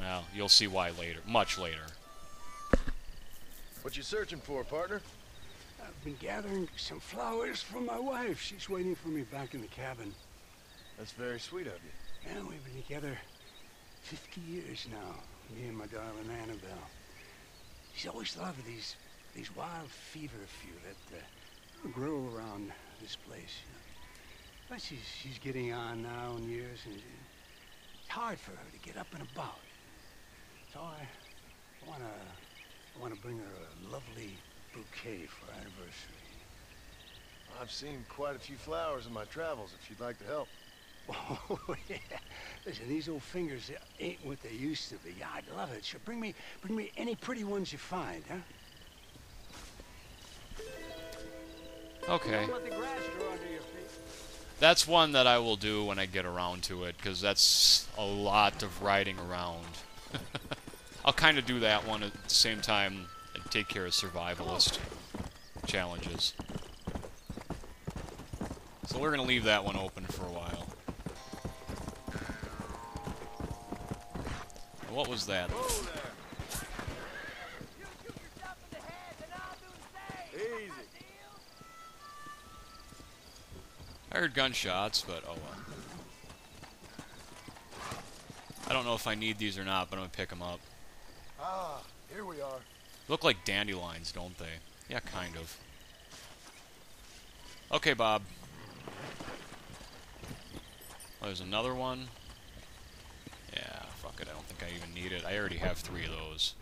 Well, you'll see why later. Much later. What you searching for, partner? I've been gathering some flowers for my wife. She's waiting for me back in the cabin. That's very sweet of you. Yeah, we've been together 50 years now, me and my darling Annabelle. She's always loved these these wild feverfew that uh, grow around this place. But she's, she's getting on now in years, and it's hard for her to get up and about. So I want to I want to bring her a lovely bouquet for our anniversary. I've seen quite a few flowers in my travels, if you'd like to help. Oh yeah. Listen, these old fingers ain't what they used to be. I'd love it. Sure, bring me, bring me any pretty ones you find, huh? Okay. Don't let the grass grow under your feet. That's one that I will do when I get around to it, because that's a lot of riding around. I'll kind of do that one at the same time and take care of survivalist challenges. So we're going to leave that one open for a while. What was that? Easy. I heard gunshots, but oh well. I don't know if I need these or not, but I'm going to pick them up. Ah, here we are. Look like dandelions, don't they? Yeah, kind of. Okay, Bob. Oh, there's another one. Yeah, fuck it. I don't think I even need it. I already have three of those.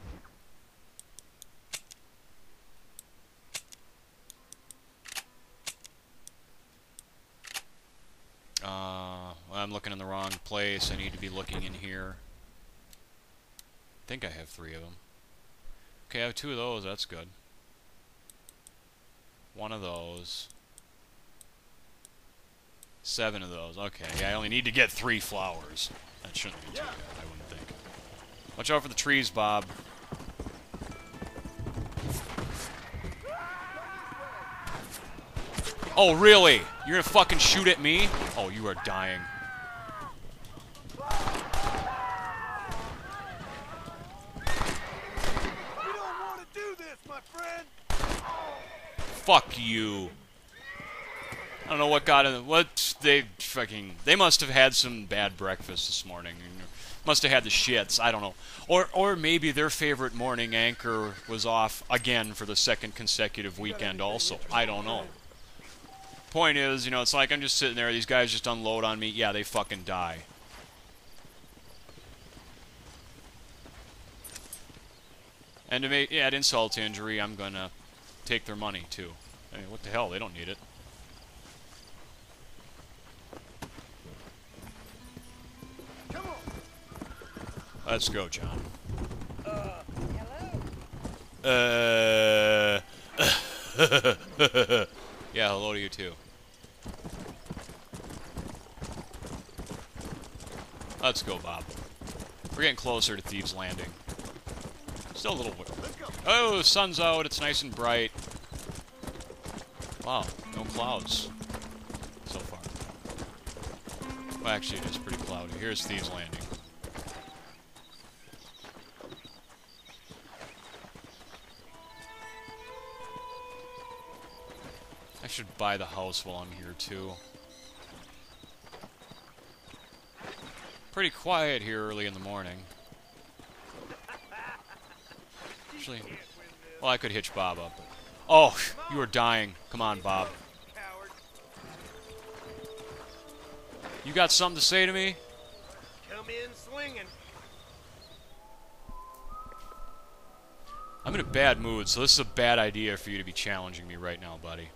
Uh, well, I'm looking in the wrong place. I need to be looking in here. I think I have three of them. Okay, I have two of those. That's good. One of those. Seven of those. Okay, yeah, I only need to get three flowers. That shouldn't be too bad, I wouldn't think. Watch out for the trees, Bob. Oh, really? You're gonna fucking shoot at me? Oh, you are dying. You don't want to do this, my friend. Fuck you. I don't know what got in. What they fucking. They must have had some bad breakfast this morning. Must have had the shits. I don't know. Or or maybe their favorite morning anchor was off again for the second consecutive weekend. Also, I don't know. Point is, you know, it's like I'm just sitting there. These guys just unload on me. Yeah, they fucking die. And to make, add insult to injury, I'm gonna take their money too. I mean, what the hell? They don't need it. Let's go, John. Hello. Uh. yeah, hello to you too. Let's go, Bob. We're getting closer to Thieves Landing. Still a little bit. Oh, sun's out. It's nice and bright. Wow, no clouds so far. Well, actually, it is pretty cloudy. Here's Thieves Landing. I should buy the house while I'm here, too. Pretty quiet here early in the morning. Actually, well, I could hitch Bob up. Oh, you are dying. Come on, Bob. You got something to say to me? Come in swinging. I'm in a bad mood, so this is a bad idea for you to be challenging me right now, buddy.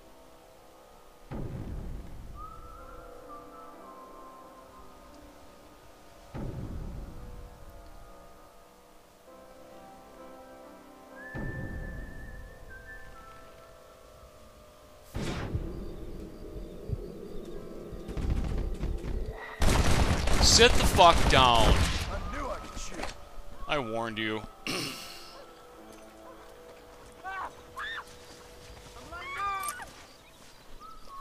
Sit the fuck down. I knew I could shoot. I warned you.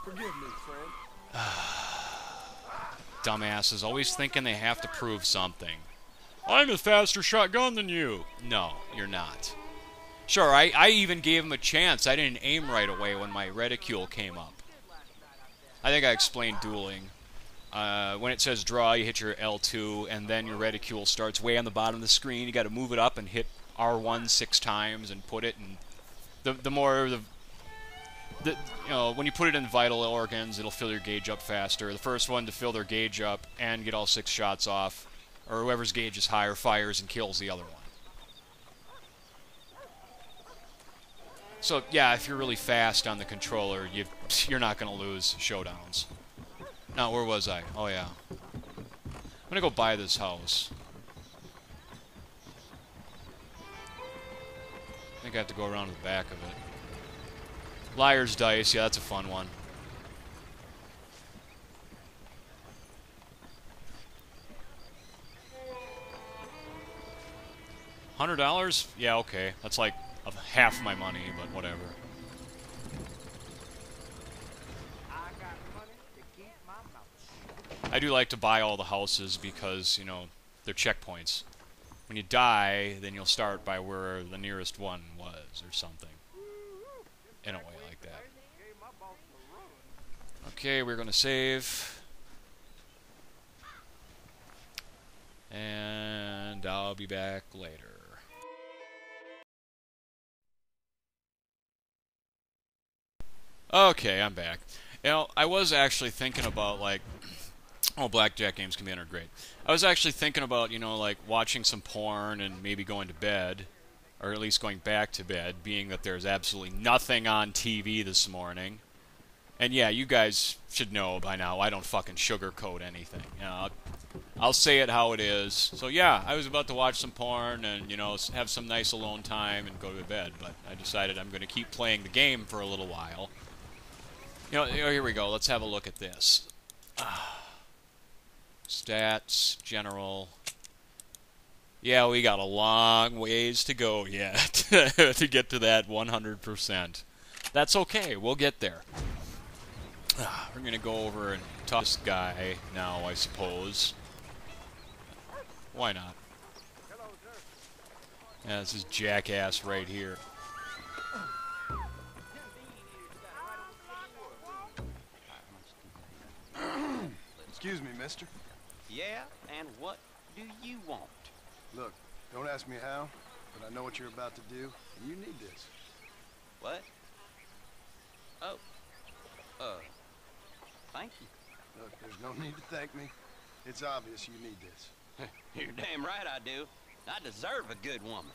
Forgive me, friend. Dumbasses always thinking they have to prove something. I'm a faster shotgun than you. No, you're not. Sure, I, I even gave him a chance. I didn't aim right away when my reticule came up. I think I explained dueling. Uh, when it says draw, you hit your L2, and then your reticule starts way on the bottom of the screen. You got to move it up and hit R1 six times and put it. And the the more the the, you know, when you put it in vital organs, it'll fill your gauge up faster. The first one to fill their gauge up and get all six shots off, or whoever's gauge is higher, fires and kills the other one. So yeah, if you're really fast on the controller, you you're not gonna lose showdowns. Now where was I? Oh yeah. I'm gonna go buy this house. I think I have to go around to the back of it. Liar's Dice, yeah, that's a fun one. Hundred dollars? Yeah, okay. That's like half my money, but whatever. I do like to buy all the houses because, you know, they're checkpoints. When you die, then you'll start by where the nearest one was or something. In a way like that. Okay, we're going to save. And I'll be back later. Okay, I'm back. You know, I was actually thinking about, like, oh, blackjack games can be great. I was actually thinking about, you know, like, watching some porn and maybe going to bed, or at least going back to bed, being that there's absolutely nothing on TV this morning. And yeah, you guys should know by now, I don't fucking sugarcoat anything. You know, I'll, I'll say it how it is. So yeah, I was about to watch some porn and, you know, have some nice alone time and go to bed, but I decided I'm going to keep playing the game for a little while. You know, oh, here we go. Let's have a look at this. Ah. Stats, general. Yeah, we got a long ways to go yet to get to that 100%. That's okay. We'll get there. Ah, we're going to go over and talk this guy now, I suppose. Why not? Yeah, this is jackass right here. Excuse me, mister. Yeah, and what do you want? Look, don't ask me how, but I know what you're about to do, and you need this. What? Oh. Uh. Thank you. Look, there's no need to thank me. It's obvious you need this. You're damn right I do. I deserve a good woman.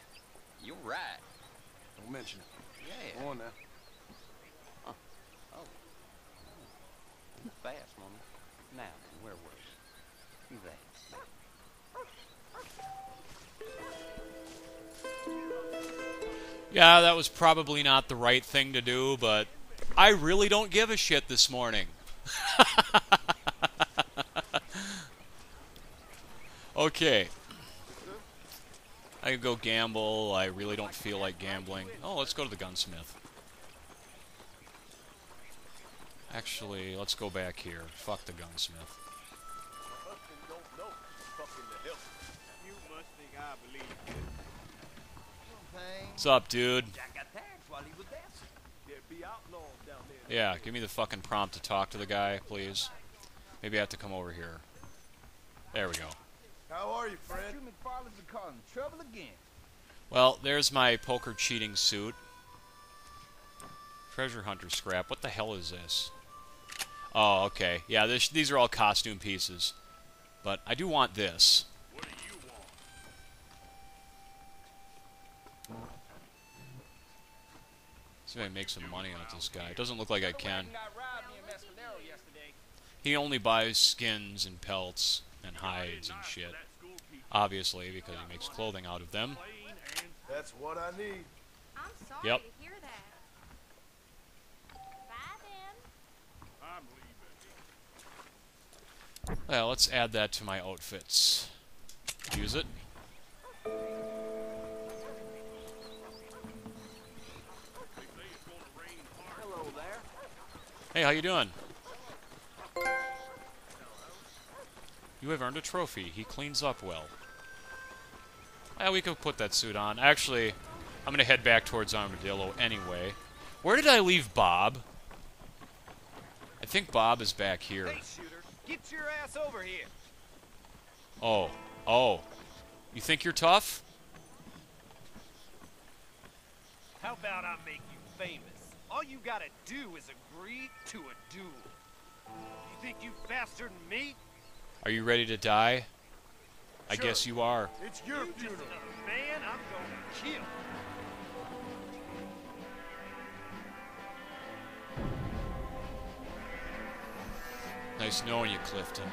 You're right. Don't mention it. Yeah. Go on now. Oh. Fast, woman. Now, where were. Yeah, that was probably not the right thing to do, but I really don't give a shit this morning. okay. I can go gamble. I really don't feel like gambling. Oh, let's go to the gunsmith. Actually, let's go back here. Fuck the gunsmith. Outlaws up, dude? Yeah, give me the fucking prompt to talk to the guy, please. Maybe I have to come over here. There we go. How are you, Fred? Drew MacFarlane's causing trouble again. Well, there's my poker cheating suit. Treasure hunter scrap. What the hell is this? Oh, okay. Yeah, this, these are all costume pieces. But I do want this. What do you want? See if I can make some money off this guy. It doesn't look like I can. Got robbed near Mescalero yesterday. He only buys skins and pelts and hides and shit. Obviously, because he makes clothing out of them. That's what I need. I'm sorry Yep. to hear that. Bye then. I'm leaving. Well, let's add that to my outfits. Use it. Hey, how you doing? You have earned a trophy. He cleans up well. Well, we could put that suit on. Actually, I'm gonna head back towards Armadillo anyway. Where did I leave Bob? I think Bob is back here. Hey, shooter, get your ass over here. Oh, oh. You think you're tough? How about I make you famous? All you gotta do is agree to a duel. You think you faster than me? Are you ready to die? I guess you are. It's your You just funeral. man I'm gonna kill. Nice knowing you, Clifton.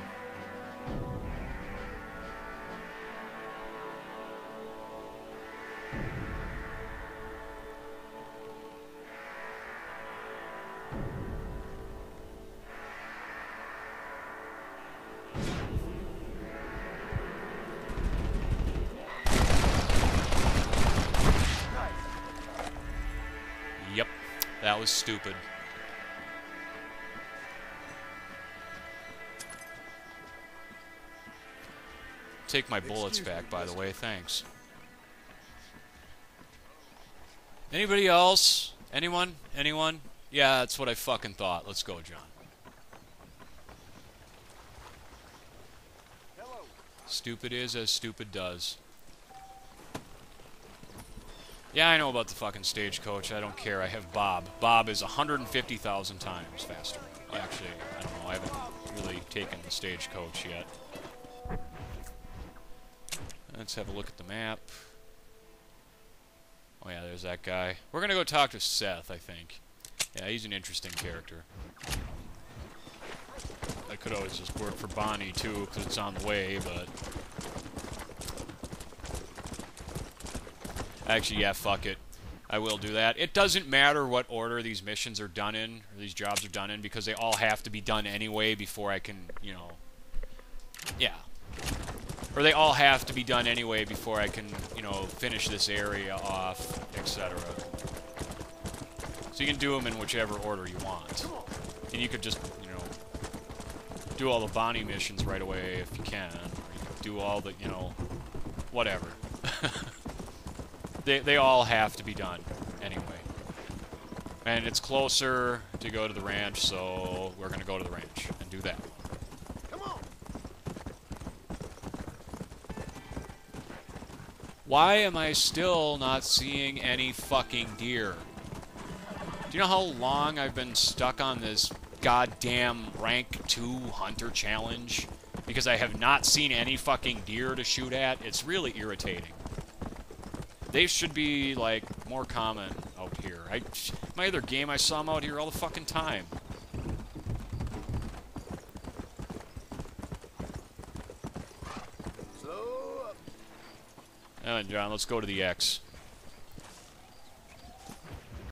That was stupid. Take my bullets back, by the way. Thanks. Anybody else? Anyone? Anyone? Yeah, that's what I fucking thought. Let's go, John. Hello. Stupid is as stupid does. Yeah, I know about the fucking stagecoach. I don't care. I have Bob. Bob is 150,000 times faster. Actually, I don't know. I haven't really taken the stagecoach yet. Let's have a look at the map. Oh yeah, there's that guy. We're gonna go talk to Seth, I think. Yeah, he's an interesting character. I could always just work for Bonnie too, because it's on the way, but... Actually, yeah, fuck it. I will do that. It doesn't matter what order these missions are done in, or these jobs are done in, because they all have to be done anyway before I can, you know... Yeah. Or they all have to be done anyway before I can, you know, finish this area off, etc. So you can do them in whichever order you want. And you could just, you know, do all the Bonnie missions right away if you can. Or you could do all the, you know, whatever. they, they all have to be done anyway. And it's closer to go to the ranch, so we're going to go to the ranch and do that. Come on. Why am I still not seeing any fucking deer? Do you know how long I've been stuck on this goddamn rank 2 hunter challenge? Because I have not seen any fucking deer to shoot at? It's really irritating. They should be, like, more common out here. I, my other game, I saw them out here all the fucking time. Slow up. Uh, Come John, let's go to the X.